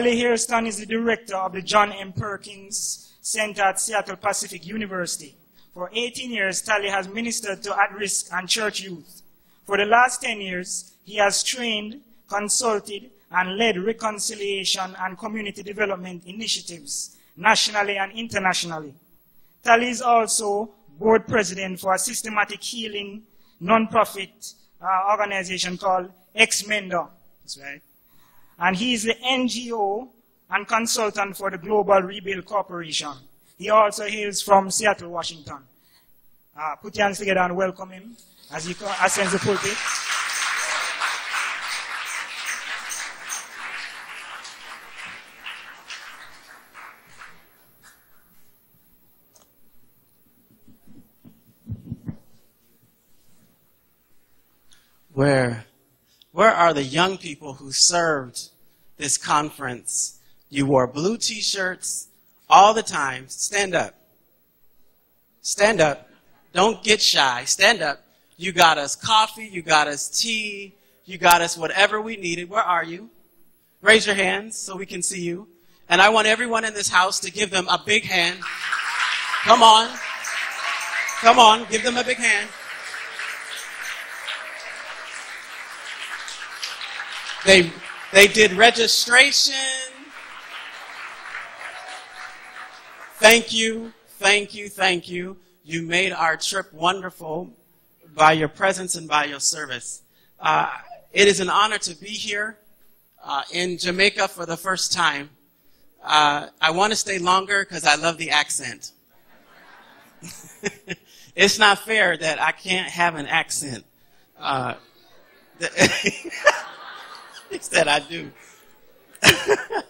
Tali Hairston is the director of the John M. Perkins Center at Seattle Pacific University. For 18 years, Tali has ministered to at-risk and church youth. For the last 10 years, he has trained, consulted, and led reconciliation and community development initiatives nationally and internationally. Tali is also board president for a systematic healing non-profit uh, organization called Ex-Mender. That's right. And he is the NGO and consultant for the Global Rebuild Corporation. He also hails from Seattle, Washington. Uh, put your hands together and welcome him as he ascends the pulpit. Where, where are the young people who served this conference? You wore blue t-shirts all the time. Stand up. Stand up. Don't get shy. Stand up. You got us coffee. You got us tea. You got us whatever we needed. Where are you? Raise your hands so we can see you. And I want everyone in this house to give them a big hand. Come on. Come on. Give them a big hand. They, they did registration. Thank you, thank you, thank you. You made our trip wonderful by your presence and by your service. Uh, it is an honor to be here uh, in Jamaica for the first time. Uh, I want to stay longer because I love the accent. it's not fair that I can't have an accent. Uh, that I do.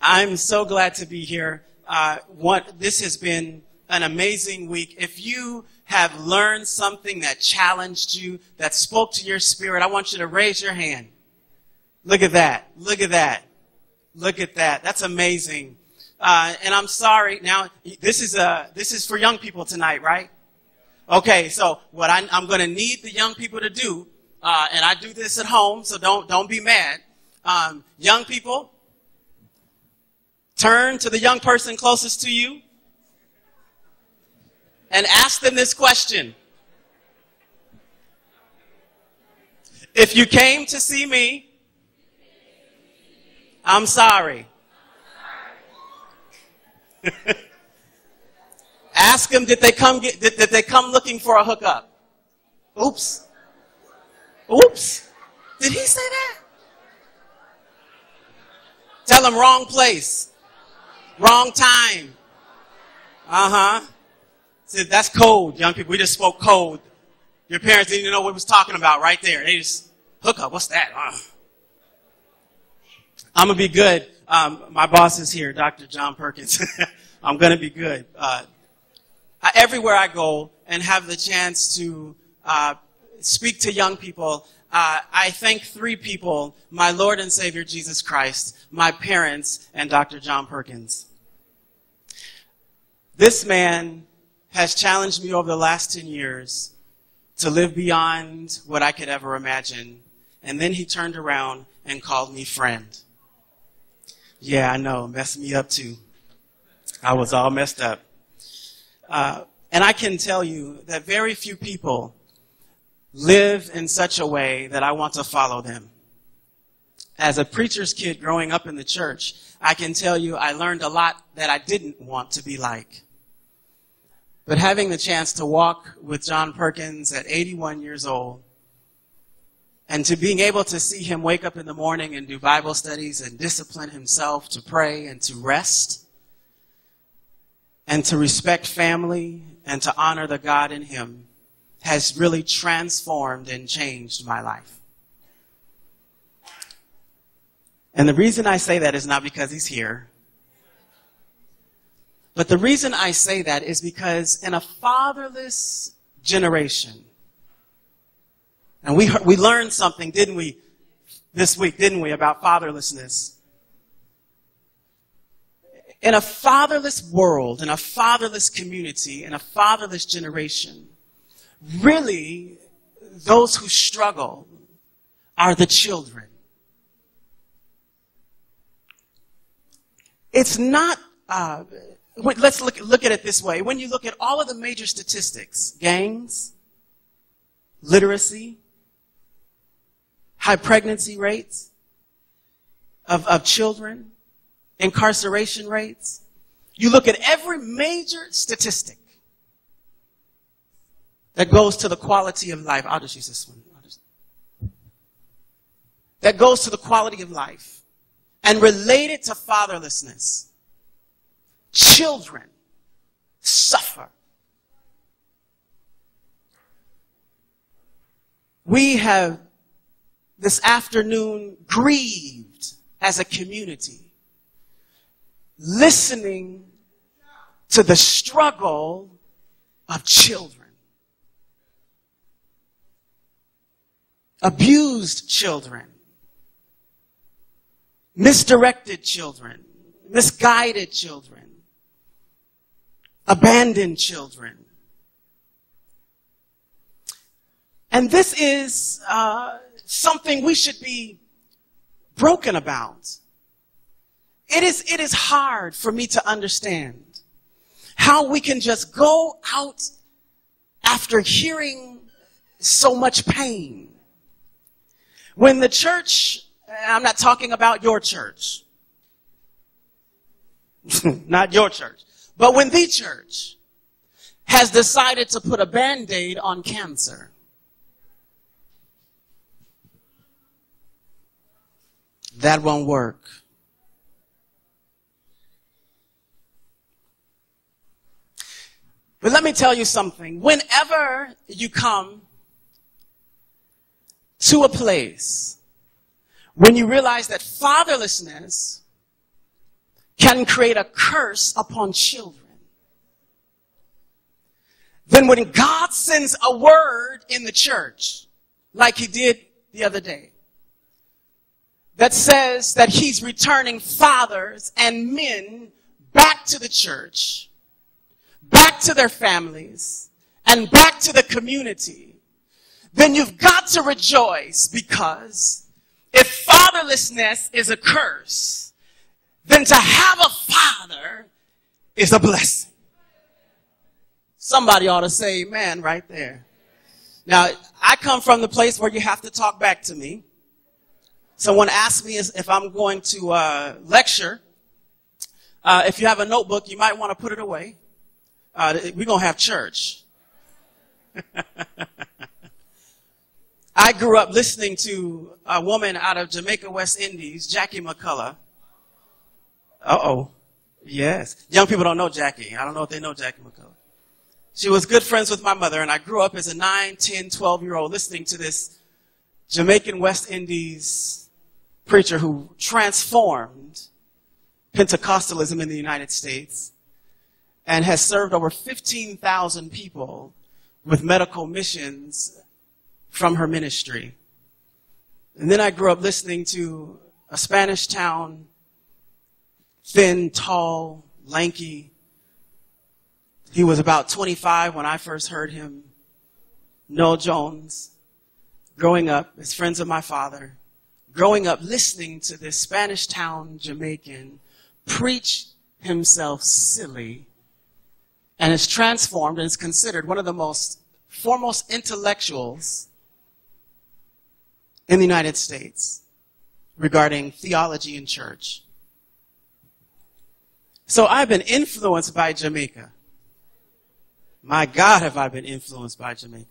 I'm so glad to be here. Uh, what, this has been an amazing week. If you have learned something that challenged you, that spoke to your spirit, I want you to raise your hand. Look at that. Look at that. Look at that. That's amazing. Uh, and I'm sorry. Now, this is a this is for young people tonight, right? Okay. So what I, I'm going to need the young people to do uh, and I do this at home, so don't don't be mad. Um, young people, turn to the young person closest to you and ask them this question. If you came to see me, I'm sorry. Ask them, did they come get, did, did they come looking for a hookup? Oops. Oops. Did he say that? Tell him wrong place. Wrong time. Uh huh. See, that's code, young people. We just spoke code. Your parents didn't even know what we was talking about right there. They just hook up. What's that? Uh. I'm gonna be good. Um, my boss is here, Dr. John Perkins. I'm gonna be good. Uh, everywhere I go and have the chance to uh, speak to young people, uh, I thank three people my Lord and Savior Jesus Christ, my parents, and Dr. John Perkins. This man has challenged me over the last 10 years to live beyond what I could ever imagine. And then he turned around and called me friend. Yeah, I know, messed me up too. I was all messed up. Uh, and I can tell you that very few people live in such a way that I want to follow them. As a preacher's kid growing up in the church, I can tell you I learned a lot that I didn't want to be like. But having the chance to walk with John Perkins at 81 years old, and to being able to see him wake up in the morning and do Bible studies and discipline himself to pray and to rest, and to respect family and to honor the God in him, has really transformed and changed my life. And the reason I say that is not because he's here. But the reason I say that is because in a fatherless generation, and we, we learned something, didn't we, this week, didn't we, about fatherlessness? In a fatherless world, in a fatherless community, in a fatherless generation, really, those who struggle are the children. it's not, uh, let's look, look at it this way. When you look at all of the major statistics, gangs, literacy, high pregnancy rates of, of children, incarceration rates, you look at every major statistic that goes to the quality of life. I'll just use this one. Just, that goes to the quality of life and related to fatherlessness. Children suffer. We have this afternoon grieved as a community, listening to the struggle of children. Abused children misdirected children, misguided children, abandoned children. And this is uh, something we should be broken about. It is, it is hard for me to understand how we can just go out after hearing so much pain. When the church I'm not talking about your church. not your church. But when the church has decided to put a band-aid on cancer, that won't work. But let me tell you something. Whenever you come to a place when you realize that fatherlessness can create a curse upon children, then when God sends a word in the church, like he did the other day, that says that he's returning fathers and men back to the church, back to their families, and back to the community, then you've got to rejoice because if fatherlessness is a curse, then to have a father is a blessing. Somebody ought to say amen right there. Now, I come from the place where you have to talk back to me. Someone asked me if I'm going to uh, lecture. Uh, if you have a notebook, you might want to put it away. Uh, we're going to have church. I grew up listening to a woman out of Jamaica, West Indies, Jackie McCullough. Uh-oh. Yes. Young people don't know Jackie. I don't know if they know Jackie McCullough. She was good friends with my mother, and I grew up as a 9, 10, 12 year old listening to this Jamaican West Indies preacher who transformed Pentecostalism in the United States and has served over 15,000 people with medical missions from her ministry. And then I grew up listening to a Spanish town, thin, tall, lanky. He was about 25 when I first heard him. Noel Jones. Growing up as friends of my father. Growing up listening to this Spanish town Jamaican preach himself silly and is transformed and is considered one of the most foremost intellectuals in the United States regarding theology and church. So I've been influenced by Jamaica. My God, have I been influenced by Jamaica.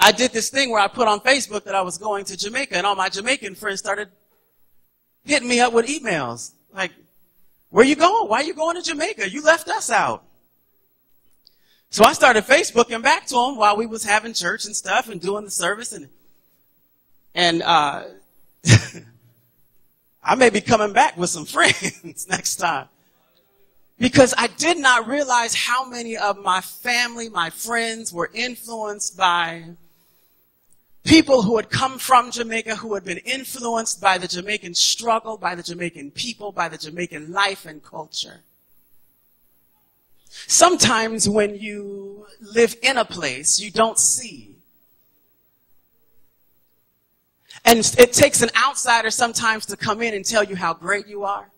I did this thing where I put on Facebook that I was going to Jamaica, and all my Jamaican friends started hitting me up with emails. Like, where you going? Why are you going to Jamaica? You left us out. So I started Facebooking back to them while we was having church and stuff and doing the service and and uh, I may be coming back with some friends next time. Because I did not realize how many of my family, my friends were influenced by people who had come from Jamaica, who had been influenced by the Jamaican struggle, by the Jamaican people, by the Jamaican life and culture. Sometimes when you live in a place, you don't see And it takes an outsider sometimes to come in and tell you how great you are.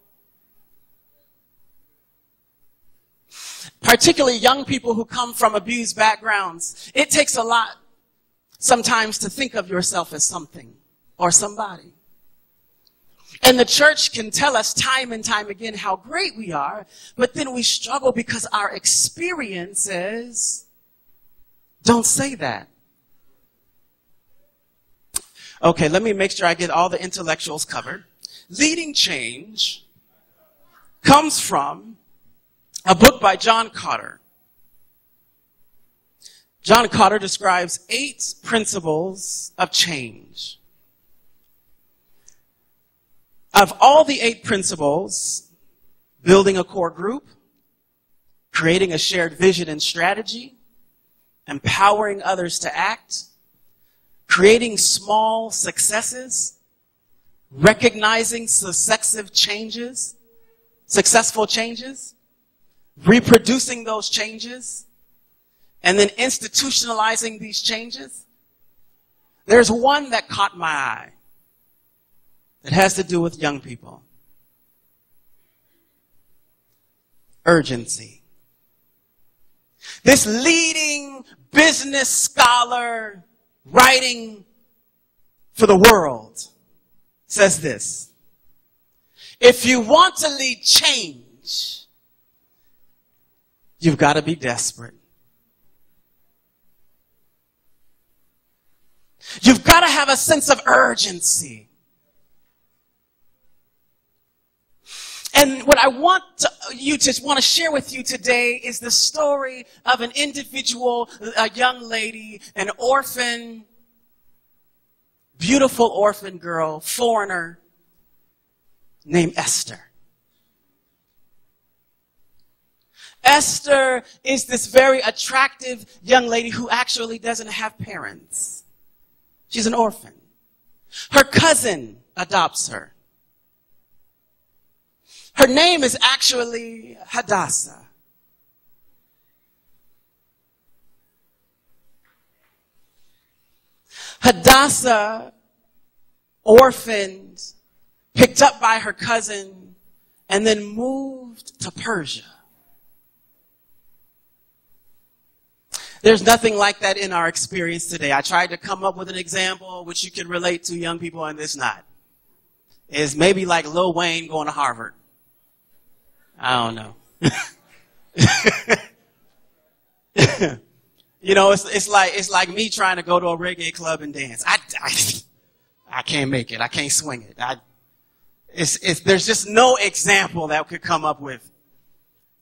Particularly young people who come from abused backgrounds. It takes a lot sometimes to think of yourself as something or somebody. And the church can tell us time and time again how great we are, but then we struggle because our experiences don't say that. Okay, let me make sure I get all the intellectuals covered. Leading change comes from a book by John Kotter. John Kotter describes eight principles of change. Of all the eight principles, building a core group, creating a shared vision and strategy, empowering others to act, creating small successes, recognizing successive changes, successful changes, reproducing those changes, and then institutionalizing these changes. There's one that caught my eye that has to do with young people. Urgency. This leading business scholar writing for the world says this. If you want to lead change, you've got to be desperate. You've got to have a sense of urgency. And what I want to, you to want to share with you today is the story of an individual, a young lady, an orphan, beautiful orphan girl, foreigner, named Esther. Esther is this very attractive young lady who actually doesn't have parents. She's an orphan. Her cousin adopts her. Her name is actually Hadassah. Hadassah, orphaned, picked up by her cousin, and then moved to Persia. There's nothing like that in our experience today. I tried to come up with an example which you can relate to young people, and it's not. It's maybe like Lil Wayne going to Harvard. I don't know. you know, it's, it's like it's like me trying to go to a reggae club and dance. I, I, I can't make it. I can't swing it. I, it's, it's, there's just no example that could come up with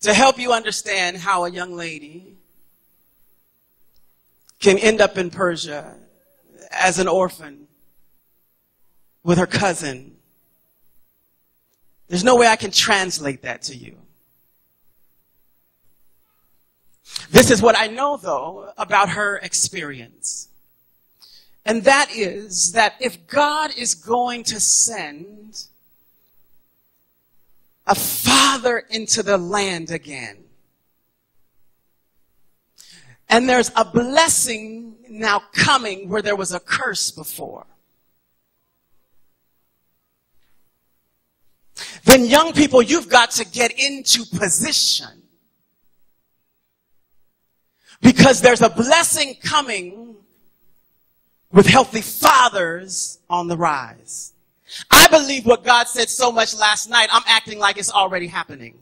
to help you understand how a young lady can end up in Persia as an orphan with her cousin there's no way I can translate that to you. This is what I know, though, about her experience. And that is that if God is going to send a father into the land again, and there's a blessing now coming where there was a curse before. Then young people, you've got to get into position. Because there's a blessing coming with healthy fathers on the rise. I believe what God said so much last night, I'm acting like it's already happening.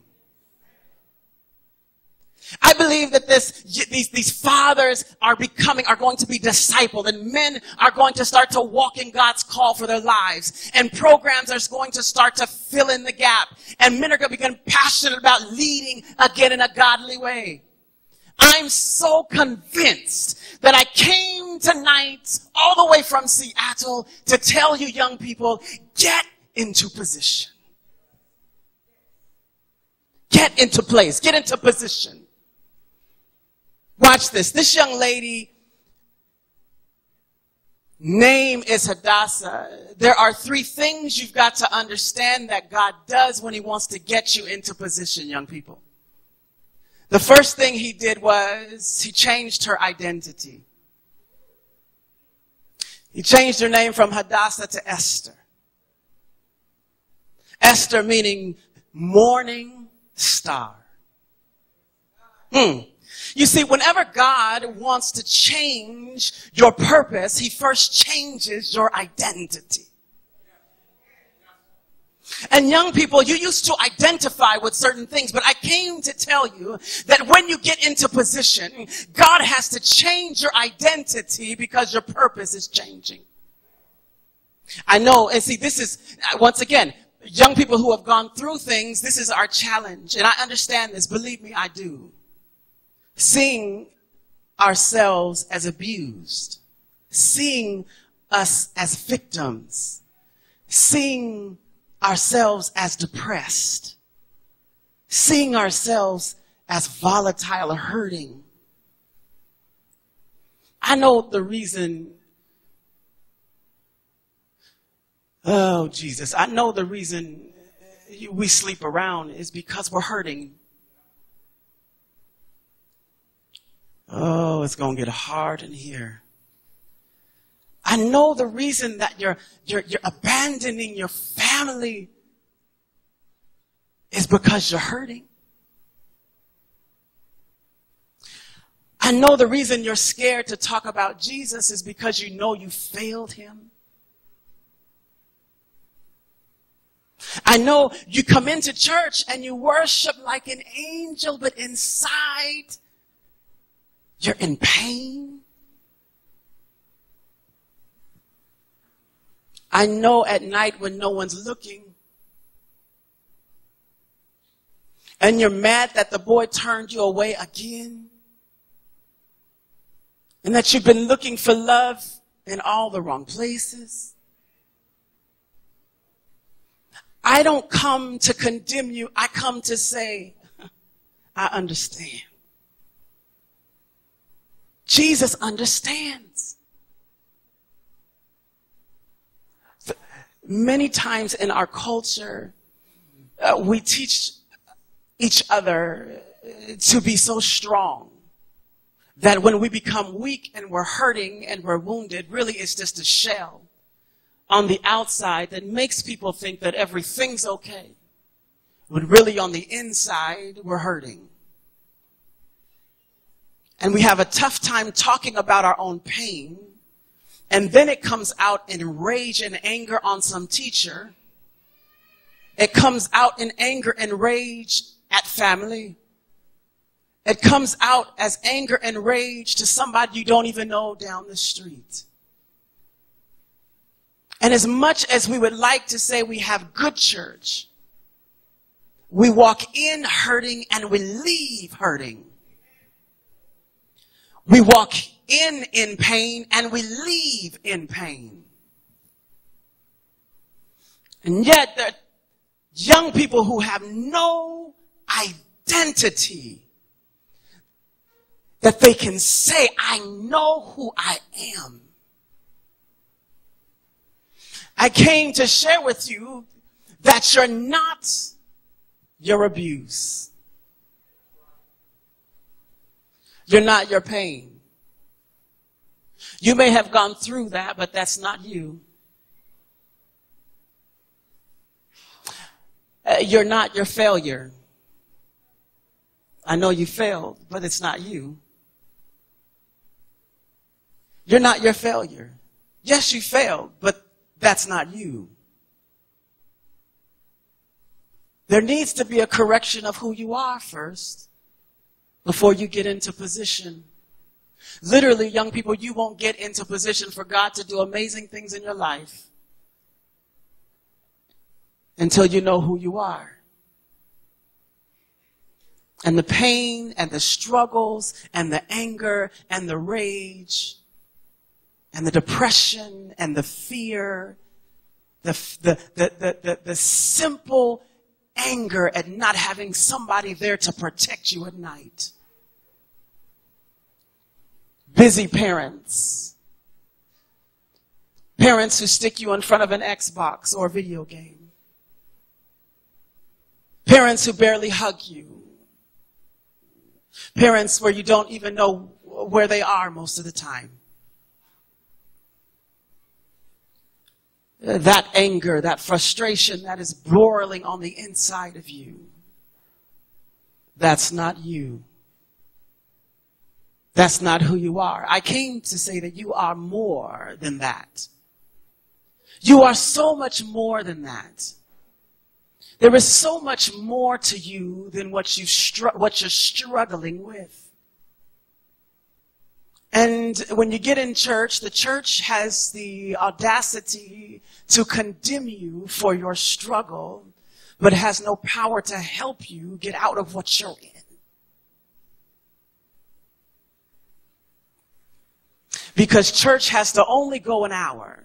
I believe that this, these, these fathers are becoming, are going to be discipled and men are going to start to walk in God's call for their lives and programs are going to start to fill in the gap and men are going to become passionate about leading again in a godly way. I'm so convinced that I came tonight all the way from Seattle to tell you young people, get into position. Get into place. Get into position. Watch this. This young lady, name is Hadassah. There are three things you've got to understand that God does when he wants to get you into position, young people. The first thing he did was he changed her identity. He changed her name from Hadassah to Esther. Esther meaning morning star. Hmm. You see, whenever God wants to change your purpose, He first changes your identity. And young people, you used to identify with certain things, but I came to tell you that when you get into position, God has to change your identity because your purpose is changing. I know, and see, this is, once again, young people who have gone through things, this is our challenge. And I understand this. Believe me, I do. Seeing ourselves as abused, seeing us as victims, seeing ourselves as depressed, seeing ourselves as volatile or hurting. I know the reason. Oh, Jesus. I know the reason we sleep around is because we're hurting. Oh, it's going to get hard in here. I know the reason that you're, you're, you're abandoning your family is because you're hurting. I know the reason you're scared to talk about Jesus is because you know you failed him. I know you come into church and you worship like an angel, but inside you're in pain. I know at night when no one's looking. And you're mad that the boy turned you away again. And that you've been looking for love in all the wrong places. I don't come to condemn you. I come to say, I understand. Jesus understands. many times in our culture, uh, we teach each other to be so strong that when we become weak and we're hurting and we're wounded, really it's just a shell on the outside that makes people think that everything's okay. When really on the inside, we're hurting. And we have a tough time talking about our own pain and then it comes out in rage and anger on some teacher. It comes out in anger and rage at family. It comes out as anger and rage to somebody you don't even know down the street. And as much as we would like to say we have good church, we walk in hurting and we leave hurting. We walk in in pain and we leave in pain. And yet there are young people who have no identity that they can say, I know who I am. I came to share with you that you're not your abuse. You're not your pain. You may have gone through that, but that's not you. Uh, you're not your failure. I know you failed, but it's not you. You're not your failure. Yes, you failed, but that's not you. There needs to be a correction of who you are first before you get into position Literally, young people, you won't get into position for God to do amazing things in your life until you know who you are. And the pain and the struggles and the anger and the rage and the depression and the fear, the, the, the, the, the, simple anger at not having somebody there to protect you at night busy parents. Parents who stick you in front of an Xbox or video game. Parents who barely hug you. Parents where you don't even know where they are most of the time. That anger, that frustration that is boiling on the inside of you. That's not you. That's not who you are. I came to say that you are more than that. You are so much more than that. There is so much more to you than what, you what you're struggling with. And when you get in church, the church has the audacity to condemn you for your struggle, but has no power to help you get out of what you're in. Because church has to only go an hour.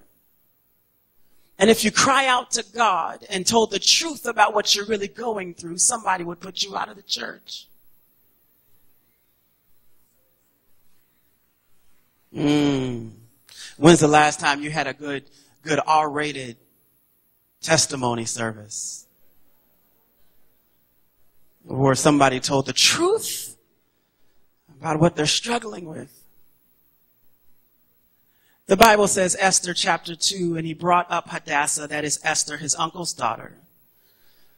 And if you cry out to God and told the truth about what you're really going through, somebody would put you out of the church. Mm. When's the last time you had a good, good R-rated testimony service? Where somebody told the truth about what they're struggling with. The Bible says Esther chapter 2, and he brought up Hadassah, that is Esther, his uncle's daughter.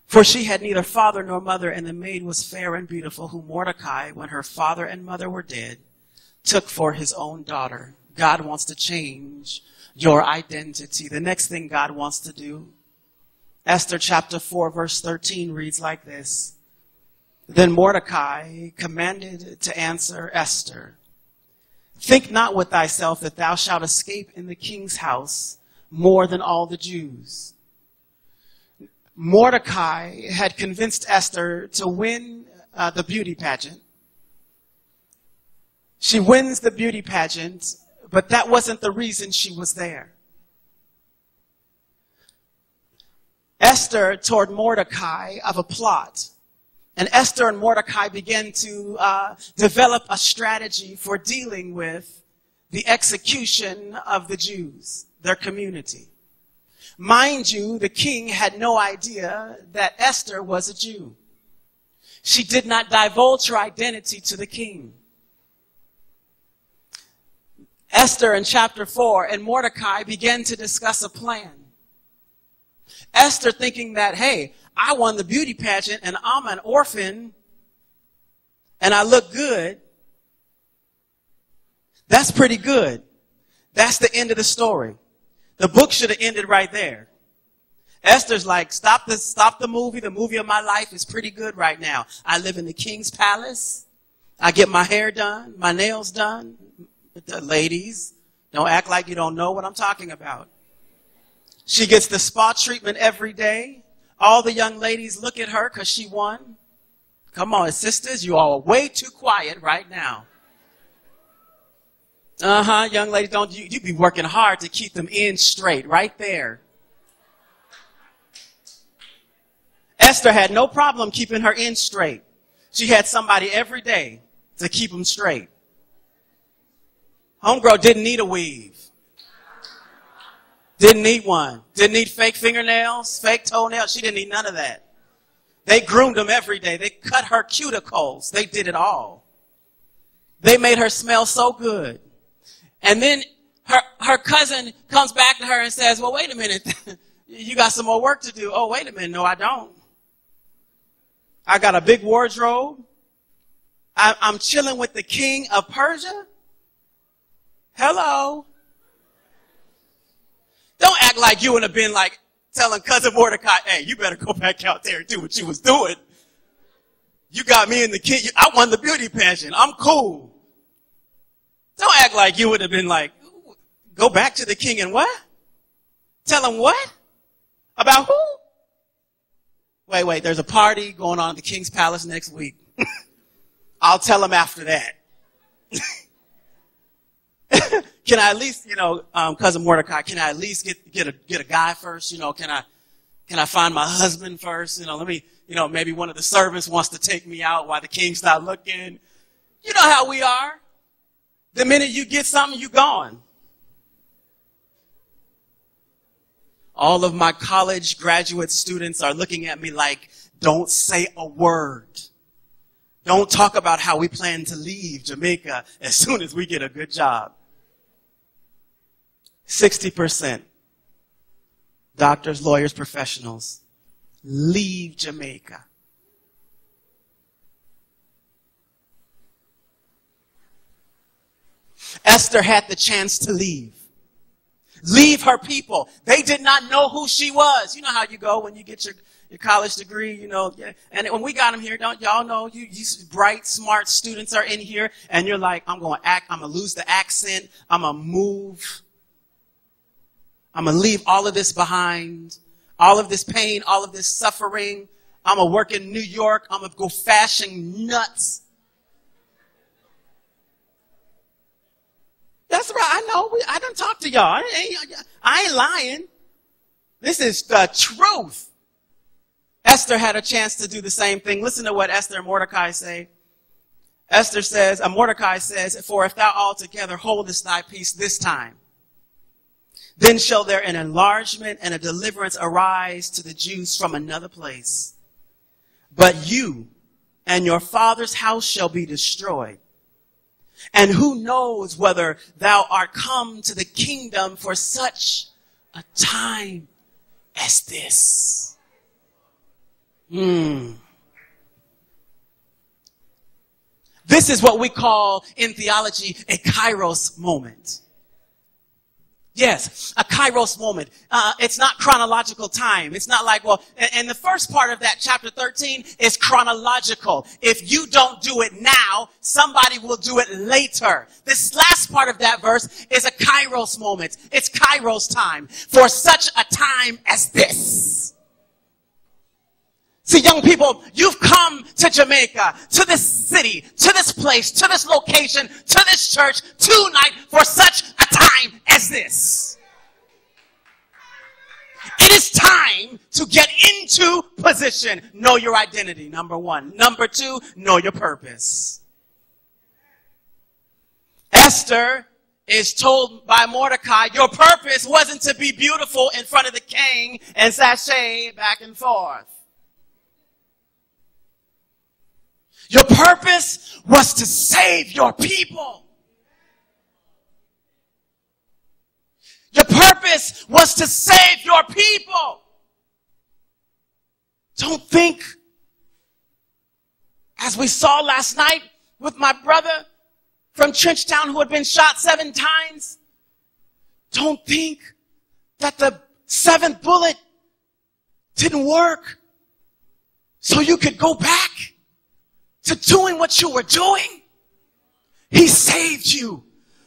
For she had neither father nor mother, and the maid was fair and beautiful, whom Mordecai, when her father and mother were dead, took for his own daughter. God wants to change your identity. The next thing God wants to do, Esther chapter 4, verse 13 reads like this. Then Mordecai commanded to answer Esther, Think not with thyself that thou shalt escape in the king's house more than all the Jews. Mordecai had convinced Esther to win uh, the beauty pageant. She wins the beauty pageant, but that wasn't the reason she was there. Esther told Mordecai of a plot and Esther and Mordecai began to uh, develop a strategy for dealing with the execution of the Jews, their community. Mind you, the king had no idea that Esther was a Jew. She did not divulge her identity to the king. Esther in chapter 4 and Mordecai began to discuss a plan. Esther thinking that, hey, I won the beauty pageant and I'm an orphan and I look good. That's pretty good. That's the end of the story. The book should have ended right there. Esther's like, stop the, stop the movie. The movie of my life is pretty good right now. I live in the king's palace. I get my hair done, my nails done. The ladies, don't act like you don't know what I'm talking about. She gets the spa treatment every day. All the young ladies look at her because she won. Come on, sisters, you all are way too quiet right now. Uh huh, young ladies, don't you, you be working hard to keep them in straight right there. Esther had no problem keeping her in straight. She had somebody every day to keep them straight. Homegirl didn't need a weave. Didn't need one. Didn't need fake fingernails, fake toenails. She didn't need none of that. They groomed them every day. They cut her cuticles. They did it all. They made her smell so good. And then her, her cousin comes back to her and says, well, wait a minute. you got some more work to do. Oh, wait a minute. No, I don't. I got a big wardrobe. I, I'm chilling with the king of Persia. Hello. Don't act like you would have been like telling cousin Mordecai, hey, you better go back out there and do what you was doing. You got me in the kid. I won the beauty pageant. I'm cool. Don't act like you would have been like, go back to the king and what? Tell him what? About who? Wait, wait, there's a party going on at the king's palace next week. I'll tell him after that. can I at least, you know, um, cousin Mordecai, can I at least get, get a, get a guy first? You know, can I, can I find my husband first? You know, let me, you know, maybe one of the servants wants to take me out while the king's not looking. You know how we are. The minute you get something, you gone. All of my college graduate students are looking at me like, don't say a word. Don't talk about how we plan to leave Jamaica as soon as we get a good job. 60% doctors, lawyers, professionals leave Jamaica. Esther had the chance to leave. Leave her people. They did not know who she was. You know how you go when you get your, your college degree, you know. Yeah. And when we got them here, don't y'all know you, you bright, smart students are in here and you're like, I'm going to act, I'm going to lose the accent. I'm going to move. I'm going to leave all of this behind. All of this pain, all of this suffering. I'm going to work in New York. I'm going to go fashion nuts. That's right. I know. We, I don't talk to y'all. I ain't, I ain't lying. This is the truth. Esther had a chance to do the same thing. Listen to what Esther and Mordecai say. Esther says, uh, Mordecai says, For if thou altogether holdest thy peace this time, then shall there an enlargement and a deliverance arise to the Jews from another place. But you and your father's house shall be destroyed. And who knows whether thou art come to the kingdom for such a time as this. Hmm. This is what we call in theology a kairos moment. Yes, a kairos moment. Uh, it's not chronological time. It's not like, well, and, the first part of that chapter 13 is chronological. If you don't do it now, somebody will do it later. This last part of that verse is a kairos moment. It's kairos time for such a time as this. See, young people, you've come to Jamaica, to this city, to this place, to this location, to this church tonight for such a time as this. It is time to get into position. Know your identity, number one. Number two, know your purpose. Esther is told by Mordecai, your purpose wasn't to be beautiful in front of the king and sashay back and forth. Your purpose was to save your people. Your purpose was to save your people. Don't think, as we saw last night with my brother from Trenchtown who had been shot seven times, don't think that the seventh bullet didn't work so you could go back to doing what you were doing. He saved you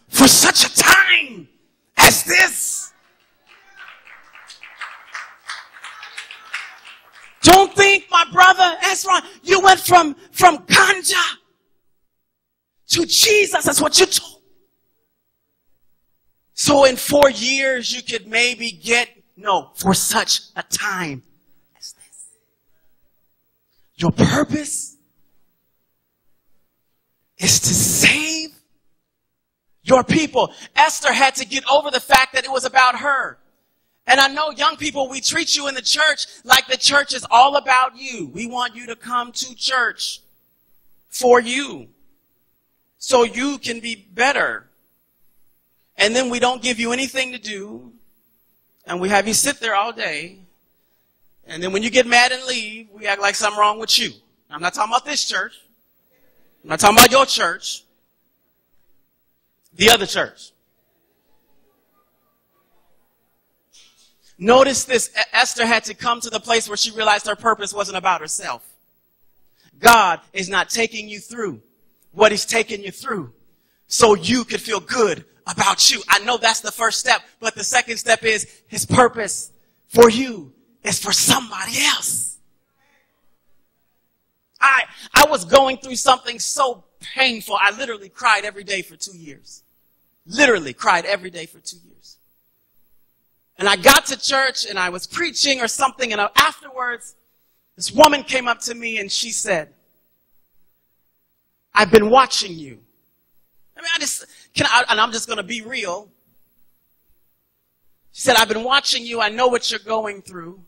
for such a time as this. Don't think, my brother Ezra, you went from, from ganja to Jesus. That's what you told. So in four years, you could maybe get, no, for such a time as this. Your purpose is to save your people. Esther had to get over the fact that it was about her. And I know young people, we treat you in the church like the church is all about you. We want you to come to church for you so you can be better. And then we don't give you anything to do and we have you sit there all day. And then when you get mad and leave, we act like something wrong with you. I'm not talking about this church. I'm not talking about your church. The other church. Notice this. Esther had to come to the place where she realized her purpose wasn't about herself. God is not taking you through what he's taking you through so you could feel good about you. I know that's the first step, but the second step is his purpose for you is for somebody else. I, I was going through something so painful. I literally cried every day for two years. Literally cried every day for two years. And I got to church and I was preaching or something and afterwards, this woman came up to me and she said, I've been watching you. I mean, I just, can I, and I'm just going to be real. She said, I've been watching you. I know what you're going through.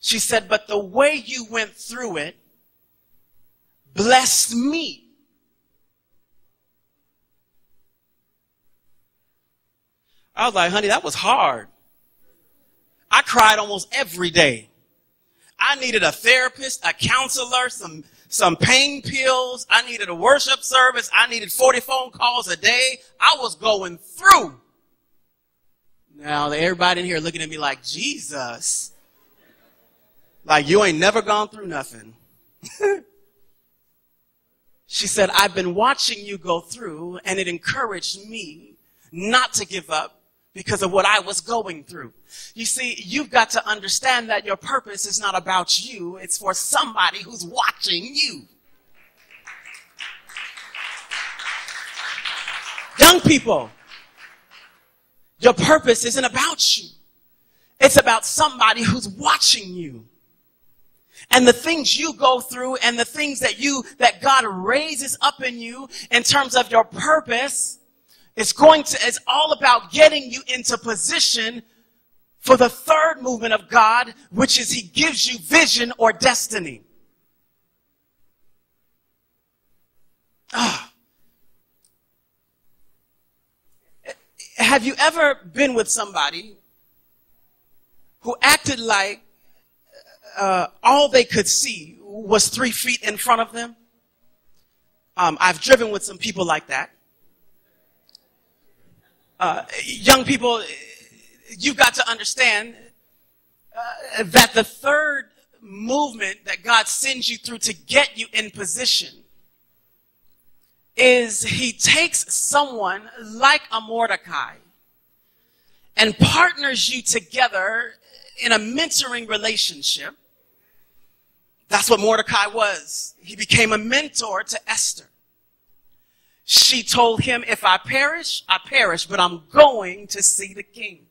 She said, but the way you went through it blessed me. I was like, honey, that was hard. I cried almost every day. I needed a therapist, a counselor, some, some pain pills. I needed a worship service. I needed 40 phone calls a day. I was going through. Now, everybody in here looking at me like, Jesus. Like, you ain't never gone through nothing. she said, I've been watching you go through, and it encouraged me not to give up because of what I was going through. You see, you've got to understand that your purpose is not about you, it's for somebody who's watching you. Young people, your purpose isn't about you. It's about somebody who's watching you. And the things you go through and the things that you, that God raises up in you in terms of your purpose is going to, it's all about getting you into position for the third movement of God, which is He gives you vision or destiny. Ah. Have you ever been with somebody who acted like uh, all they could see was three feet in front of them? Um, I've driven with some people like that. Uh, young people, you've got to understand uh, that the third movement that God sends you through to get you in position is he takes someone like a Mordecai and partners you together in a mentoring relationship. That's what Mordecai was. He became a mentor to Esther. She told him, if I perish, I perish, but I'm going to see the king.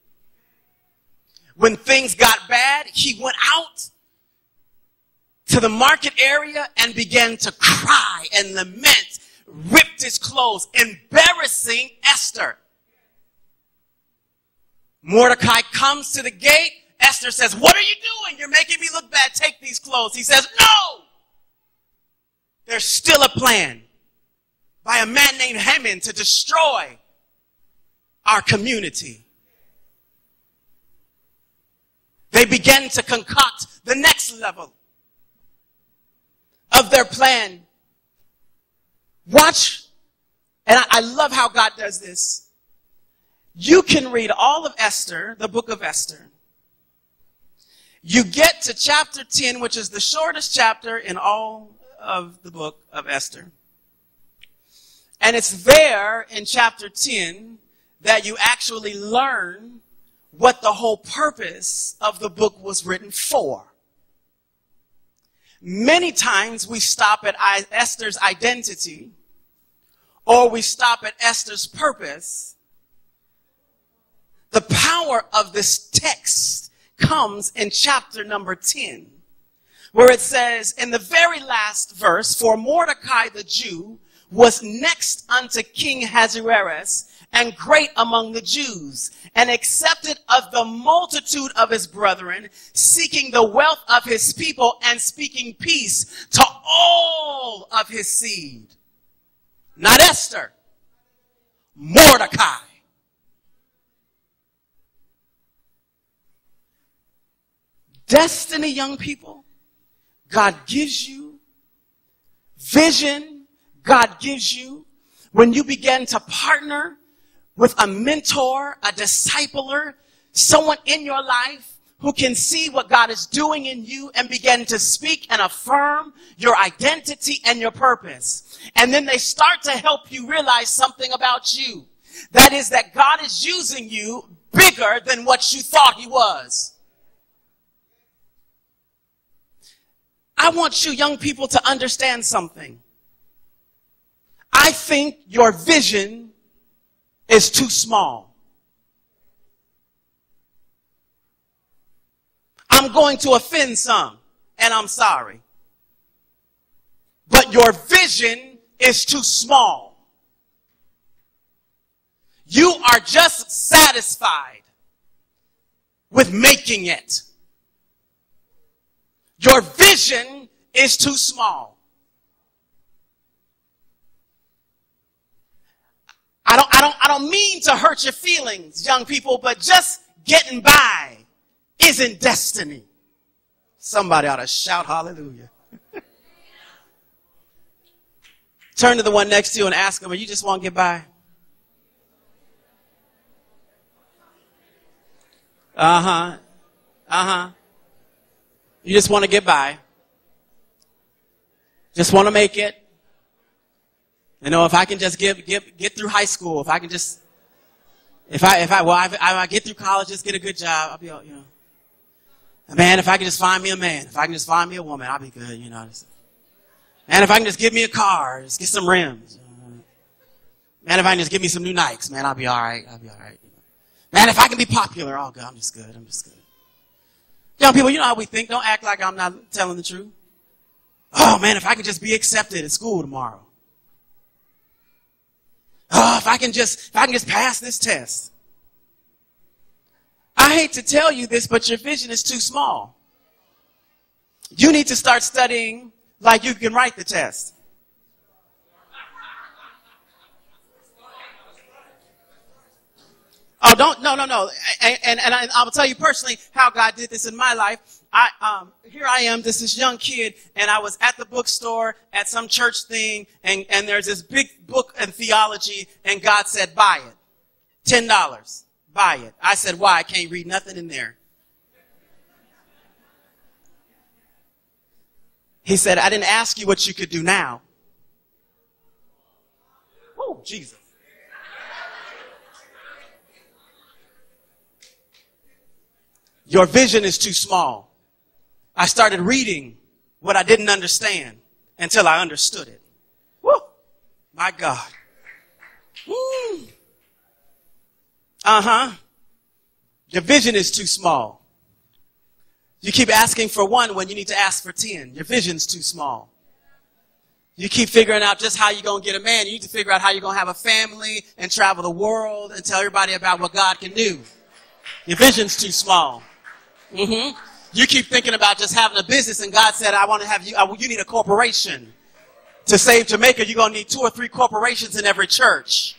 When things got bad, he went out to the market area and began to cry and lament, ripped his clothes, embarrassing Esther. Mordecai comes to the gate. Esther says, what are you doing? You're making me look bad. Take these clothes. He says, no! There's still a plan by a man named Haman to destroy our community. They begin to concoct the next level of their plan. Watch, and I, I love how God does this. You can read all of Esther, the book of Esther. You get to chapter 10, which is the shortest chapter in all of the book of Esther. And it's there in chapter 10 that you actually learn what the whole purpose of the book was written for. Many times we stop at Esther's identity or we stop at Esther's purpose. The power of this text comes in chapter number 10, where it says in the very last verse, for Mordecai the Jew was next unto King Ahasuerus and great among the Jews, and accepted of the multitude of his brethren, seeking the wealth of his people and speaking peace to all of his seed. Not Esther, Mordecai. Destiny, young people, God gives you vision God gives you when you begin to partner with a mentor, a discipler, someone in your life who can see what God is doing in you and begin to speak and affirm your identity and your purpose. And then they start to help you realize something about you. That is that God is using you bigger than what you thought he was. I want you young people to understand something. I think your vision is too small. I'm going to offend some, and I'm sorry. But your vision is too small. You are just satisfied with making it. Your vision is too small. I don't, I don't, I don't mean to hurt your feelings, young people, but just getting by isn't destiny. Somebody ought to shout hallelujah. Turn to the one next to you and ask them, Are you just want to get by? Uh huh. Uh huh. You just want to get by. Just want to make it. You know, if I can just get, get, get through high school, if I can just, if I, if I, well, if I get through college, just get a good job, I'll be, you know. Man, if I can just find me a man, if I can just find me a woman, I'll be good, you know. Man, if I can just give me a car, just get some rims. Man, if I can just give me some new Nikes, man, I'll be all right. I'll be all right. Man, if I can be popular, oh God, I'm just good. I'm just good. Young people, you know how we think. Don't act like I'm not telling the truth. Oh man, if I can just be accepted at school tomorrow. Oh, if I can just, if I can just pass this test. I hate to tell you this, but your vision is too small. You need to start studying like you can write the test. Oh, don't, no, no, no. And, and, and I, will tell you personally how God did this in my life. I, um, here I am, this is young kid, and I was at the bookstore at some church thing, and, and there's this big book in theology, and God said, buy it. Ten dollars. Buy it. I said, why? I can't read nothing in there. He said, I didn't ask you what you could do now. Oh, Jesus. Your vision is too small. I started reading what I didn't understand until I understood it. Woo! My God. Woo! Uh-huh. Your vision is too small. You keep asking for one when you need to ask for ten. Your vision's too small. You keep figuring out just how you're going to get a man. You need to figure out how you're going to have a family and travel the world and tell everybody about what God can do. Your vision's too small. Mm-hmm. You keep thinking about just having a business, and God said, I want to have you, I, you need a corporation. To save Jamaica, you're going to need two or three corporations in every church.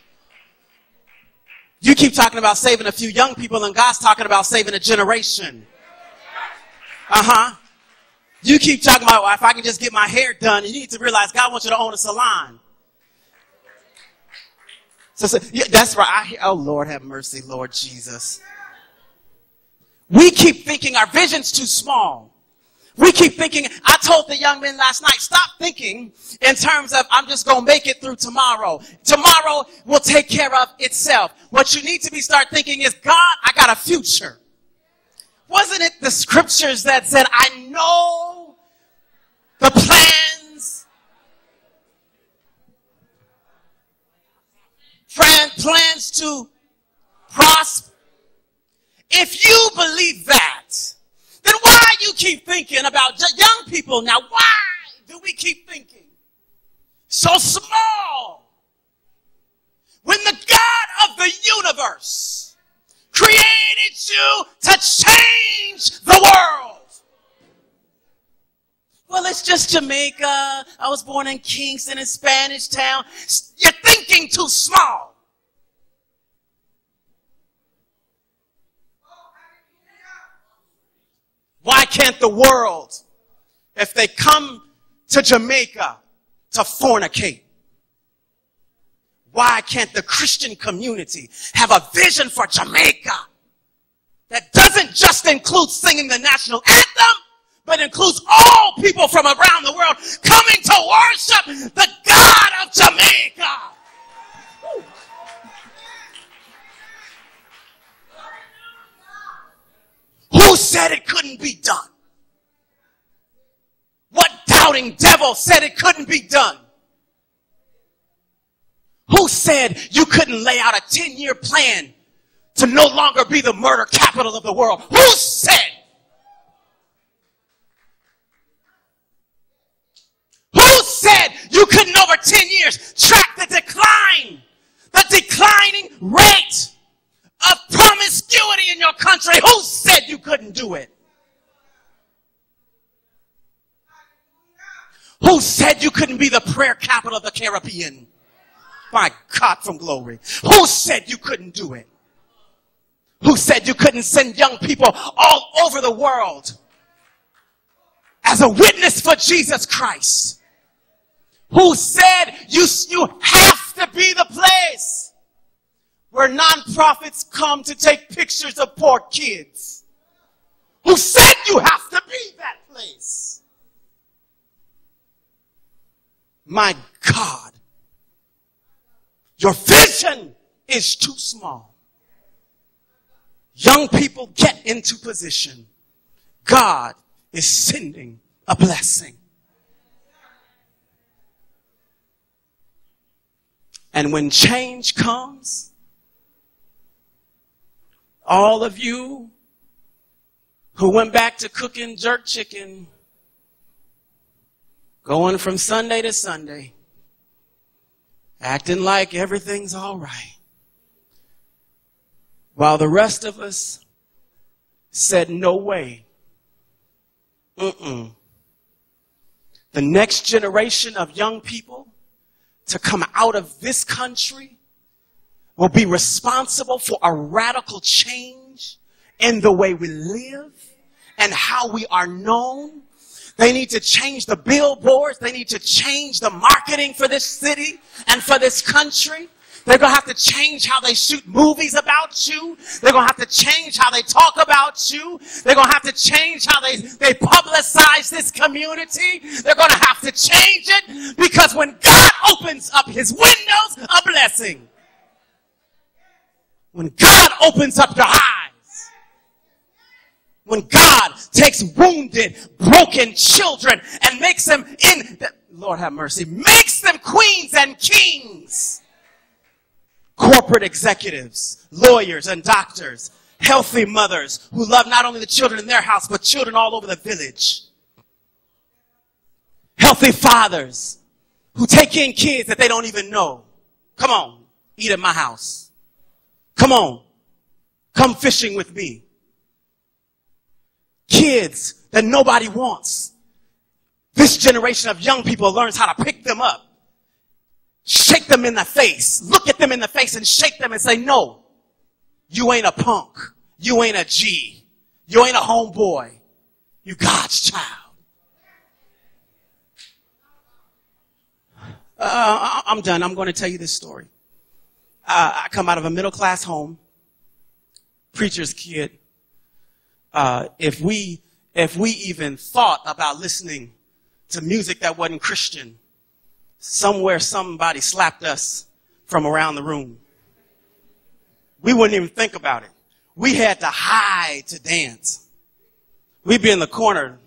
You keep talking about saving a few young people, and God's talking about saving a generation. Uh huh. You keep talking about, well, if I can just get my hair done, you need to realize God wants you to own a salon. So, so yeah, that's right. I, oh, Lord, have mercy, Lord Jesus. We keep thinking our vision's too small. We keep thinking, I told the young men last night, stop thinking in terms of, I'm just going to make it through tomorrow. Tomorrow will take care of itself. What you need to be start thinking is, God, I got a future. Wasn't it the scriptures that said, I know the plans, plans to prosper if you believe that, then why you keep thinking about young people now? Why do we keep thinking so small when the God of the universe created you to change the world? Well, it's just Jamaica. I was born in Kingston in Spanish Town. You're thinking too small. Why can't the world, if they come to Jamaica to fornicate, why can't the Christian community have a vision for Jamaica that doesn't just include singing the national anthem, but includes all people from around the world coming to worship the God of Jamaica? Said it couldn't be done? What doubting devil said it couldn't be done? Who said you couldn't lay out a 10 year plan to no longer be the murder capital of the world? Who said? Who said you couldn't over 10 years track the decline, the declining rate of promiscuity in your country. Who said you couldn't do it? Who said you couldn't be the prayer capital of the Caribbean? My God from glory. Who said you couldn't do it? Who said you couldn't send young people all over the world as a witness for Jesus Christ? Who said You, you have to be the place where nonprofits come to take pictures of poor kids. Who said you have to be that place? My God, your vision is too small. Young people get into position. God is sending a blessing. And when change comes, all of you who went back to cooking jerk chicken, going from Sunday to Sunday, acting like everything's all right, while the rest of us said, no way. Mm-mm. The next generation of young people to come out of this country will be responsible for a radical change in the way we live and how we are known. They need to change the billboards. They need to change the marketing for this city and for this country. They're going to have to change how they shoot movies about you. They're going to have to change how they talk about you. They're going to have to change how they, they publicize this community. They're going to have to change it because when God opens up his windows, a blessing. When God opens up your eyes, when God takes wounded, broken children and makes them in, the, Lord have mercy, makes them queens and kings corporate executives, lawyers and doctors, healthy mothers who love not only the children in their house, but children all over the village. Healthy fathers who take in kids that they don't even know. Come on, eat at my house. Come on, come fishing with me. Kids that nobody wants. This generation of young people learns how to pick them up shake them in the face, look at them in the face and shake them and say, no, you ain't a punk. You ain't a G. You ain't a homeboy. You God's child. Uh, I'm done. I'm going to tell you this story. Uh, I come out of a middle class home, preacher's kid. Uh, if we, if we even thought about listening to music that wasn't Christian, somewhere somebody slapped us from around the room. We wouldn't even think about it. We had to hide to dance. We'd be in the corner.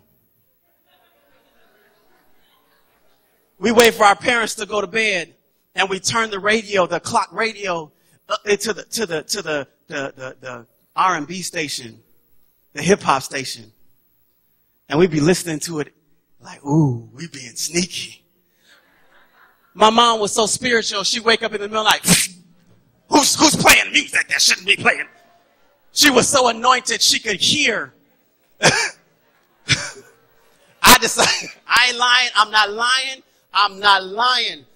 We wait for our parents to go to bed and we turn the radio, the clock radio, uh, to the, to the, to the, the, the, the R&B station, the hip hop station. And we'd be listening to it like, ooh, we being sneaky. My mom was so spiritual, she'd wake up in the middle night. Who's, who's playing music that shouldn't be playing? She was so anointed she could hear. I decided, I ain't lying, I'm not lying, I'm not lying.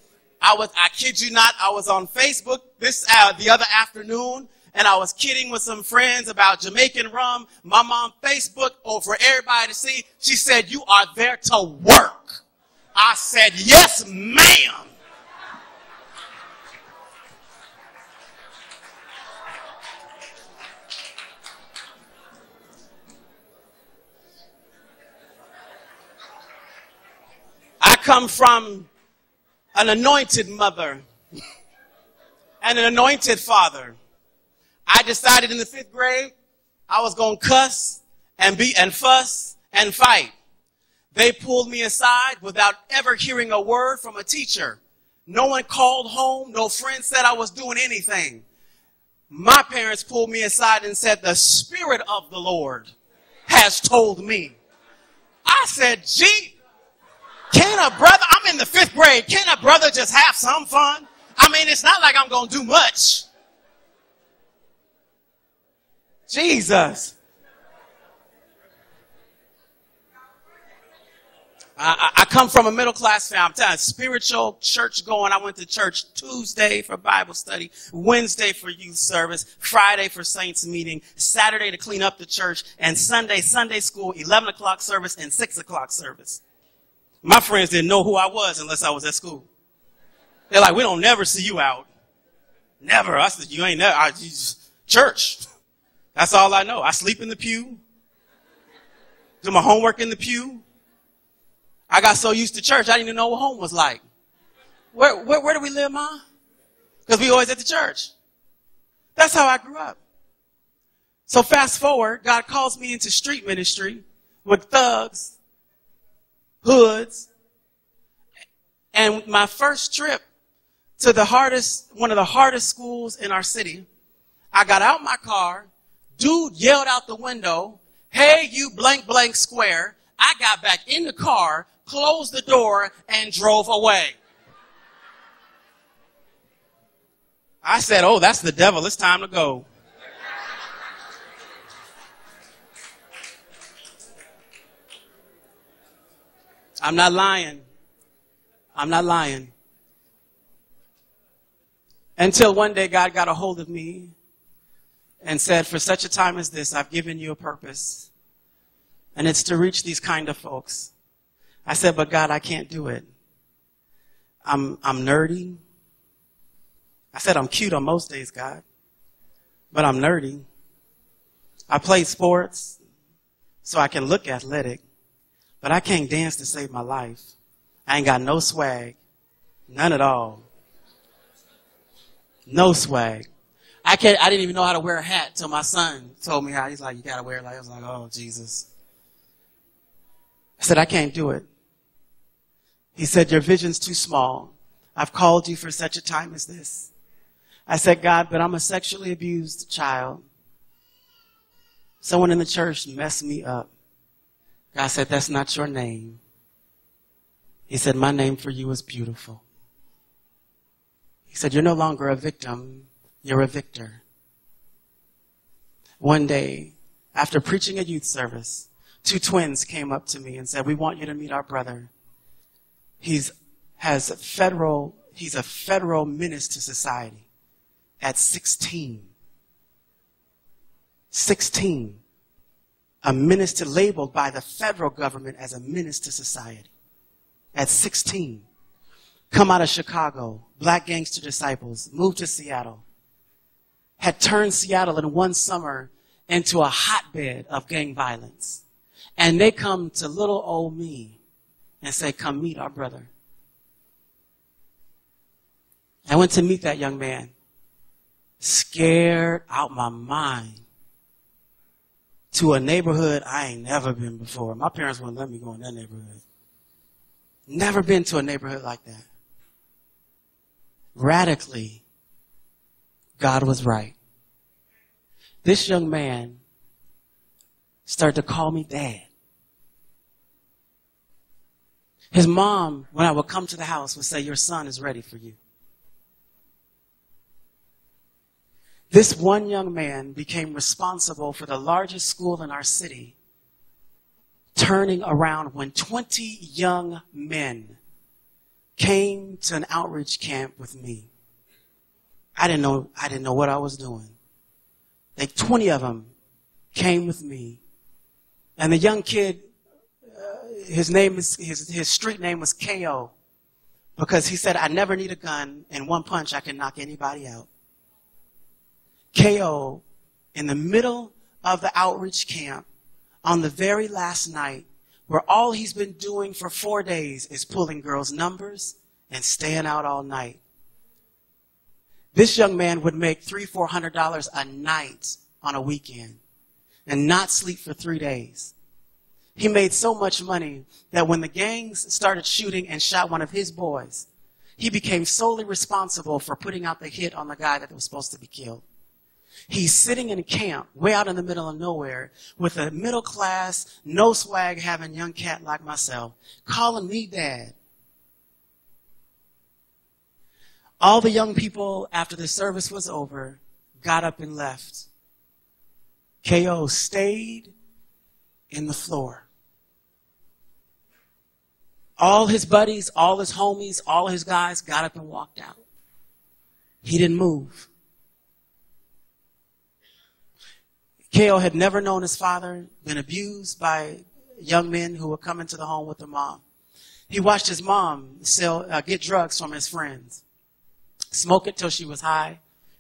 I was, I kid you not, I was on Facebook this, uh, the other afternoon, and I was kidding with some friends about Jamaican rum. My mom Facebook, or for everybody to see, she said, you are there to work. I said, yes, ma'am. I come from an anointed mother and an anointed father. I decided in the fifth grade I was going to cuss and be and fuss and fight. They pulled me aside without ever hearing a word from a teacher. No one called home. No friend said I was doing anything. My parents pulled me aside and said, the Spirit of the Lord has told me. I said, gee, can a brother, I'm in the fifth grade, can a brother just have some fun? I mean, it's not like I'm going to do much. Jesus. I, I, come from a middle class family. I'm spiritual church going. I went to church Tuesday for Bible study, Wednesday for youth service, Friday for saints meeting, Saturday to clean up the church, and Sunday, Sunday school, 11 o'clock service and 6 o'clock service. My friends didn't know who I was unless I was at school. They're like, we don't never see you out. Never. I said, you ain't never. I, you, church. That's all I know. I sleep in the pew. Do my homework in the pew. I got so used to church, I didn't even know what home was like. Where, where, where do we live, Ma? Because we always at the church. That's how I grew up. So fast forward, God calls me into street ministry with thugs, hoods, and my first trip to the hardest, one of the hardest schools in our city, I got out my car, dude yelled out the window, hey, you blank blank square. I got back in the car, closed the door, and drove away. I said, oh, that's the devil. It's time to go. I'm not lying. I'm not lying. Until one day God got a hold of me and said, For such a time as this, I've given you a purpose. And it's to reach these kind of folks. I said, But God, I can't do it. I'm, I'm nerdy. I said, I'm cute on most days, God. But I'm nerdy. I play sports so I can look athletic. But I can't dance to save my life. I ain't got no swag. None at all. No swag. I can't, I didn't even know how to wear a hat till my son told me how. He's like, you gotta wear it. Like, I was like, oh, Jesus. I said, I can't do it. He said, your vision's too small. I've called you for such a time as this. I said, God, but I'm a sexually abused child. Someone in the church messed me up. God said, that's not your name. He said, my name for you is beautiful. He said, you're no longer a victim. You're a victor. One day, after preaching a youth service, two twins came up to me and said, we want you to meet our brother. He's has federal, he's a federal menace to society at 16. 16. A minister labeled by the federal government as a to society. At 16. Come out of Chicago, black gangster disciples, moved to Seattle had turned Seattle in one summer into a hotbed of gang violence. And they come to little old me and say, Come meet our brother. I went to meet that young man, scared out my mind to a neighborhood I ain't never been before. My parents wouldn't let me go in that neighborhood. Never been to a neighborhood like that. Radically God was right. This young man started to call me dad. His mom, when I would come to the house, would say, Your son is ready for you. This one young man became responsible for the largest school in our city, turning around when 20 young men came to an outreach camp with me. I didn't know, I didn't know what I was doing. Like 20 of them came with me. And the young kid, uh, his name is, his, his street name was KO because he said, I never need a gun. In one punch, I can knock anybody out. KO, in the middle of the outreach camp, on the very last night, where all he's been doing for four days is pulling girls' numbers and staying out all night. This young man would make three, four hundred dollars a night on a weekend and not sleep for three days. He made so much money that when the gangs started shooting and shot one of his boys, he became solely responsible for putting out the hit on the guy that was supposed to be killed. He's sitting in a camp way out in the middle of nowhere with a middle class, no swag having young cat like myself, calling me dad. All the young people, after the service was over, got up and left. KO stayed in the floor. All his buddies, all his homies, all his guys got up and walked out. He didn't move. KO had never known his father, been abused by young men who were coming to the home with their mom. He watched his mom sell, uh, get drugs from his friends. smoke it till she was high,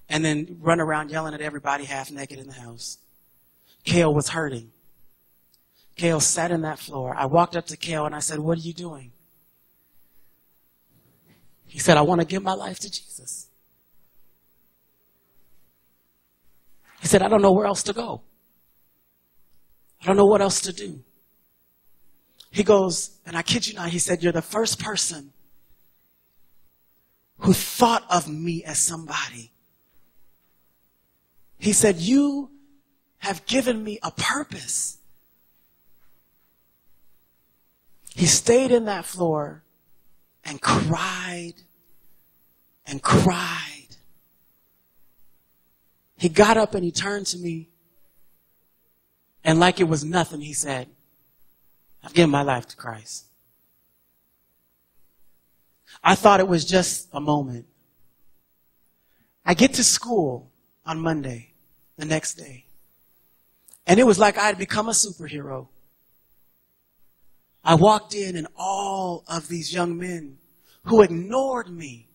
and then run around yelling at everybody half naked in the house. Kale was hurting. Kale sat in that floor. I walked up to Kale and I said, What are you doing? He said, I want to give my life to Jesus. He said, I don't know where else to go. I don't know what else to do. He goes, and I kid you not, he said, You're the first person who thought of me as somebody. He said, You have given me a purpose. He stayed in that floor and cried and cried. He got up and he turned to me and like it was nothing, he said, I've given my life to Christ. I thought it was just a moment. I get to school on Monday, the next day, and it was like I had become a superhero. I walked in and all of these young men who ignored me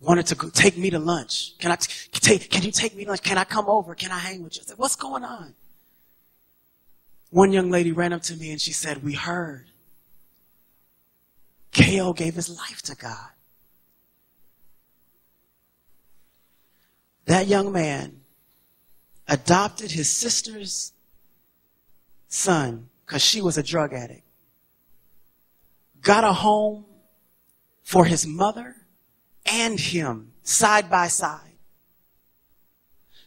wanted to take me to lunch. Can I take, can you take me to lunch? Can I come over? Can I hang with you? I said, what's going on? One young lady ran up to me and she said, we heard Kale gave his life to God. That young man adopted his sister's son because she was a drug addict, got a home for his mother and him side by side,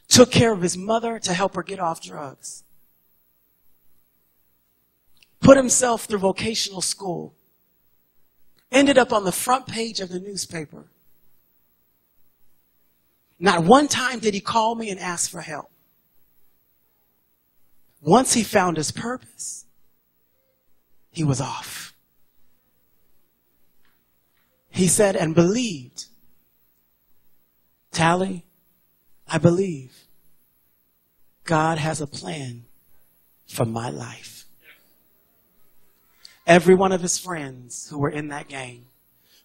took care of his mother to help her get off drugs, put himself through vocational school, ended up on the front page of the newspaper. Not one time did he call me and ask for help. Once he found his purpose, he was off. He said, and believed. Tali, I believe God has a plan for my life. Every one of his friends who were in that gang,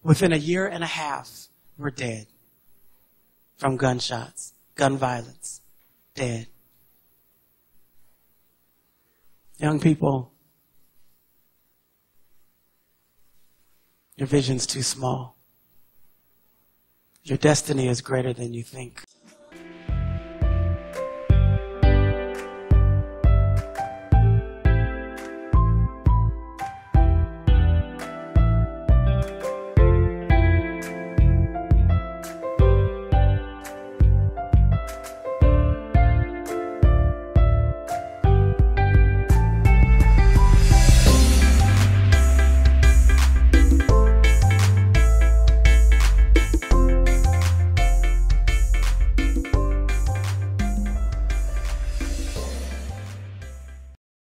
within a year and a half, were dead from gunshots, gun violence, dead. Young people, your vision's too small. Your destiny is greater than you think.